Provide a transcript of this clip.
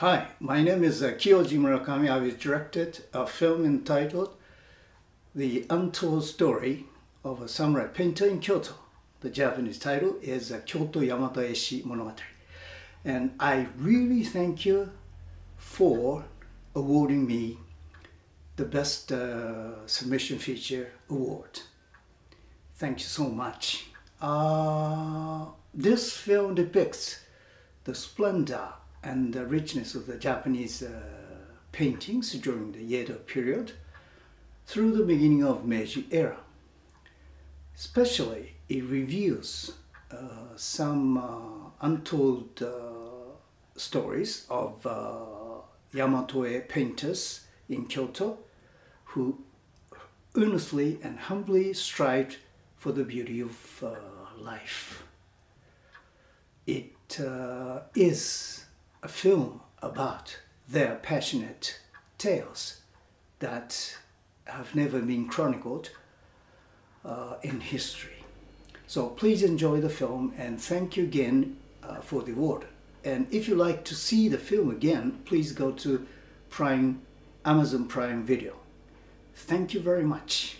Hi, my name is uh, Kiyoji Murakami. I have directed a film entitled The Untold Story of a Samurai Painter in Kyoto. The Japanese title is uh, Kyoto Yamato Eshi Monogatari. And I really thank you for awarding me the Best uh, Submission Feature Award. Thank you so much. Uh, this film depicts the splendor and the richness of the Japanese uh, paintings during the Edo period through the beginning of Meiji era. Especially, it reveals uh, some uh, untold uh, stories of uh, Yamato-e painters in Kyoto who earnestly and humbly strived for the beauty of uh, life. It is a film about their passionate tales that have never been chronicled uh, in history. So please enjoy the film and thank you again uh, for the award. And if you like to see the film again, please go to Prime, Amazon Prime Video. Thank you very much.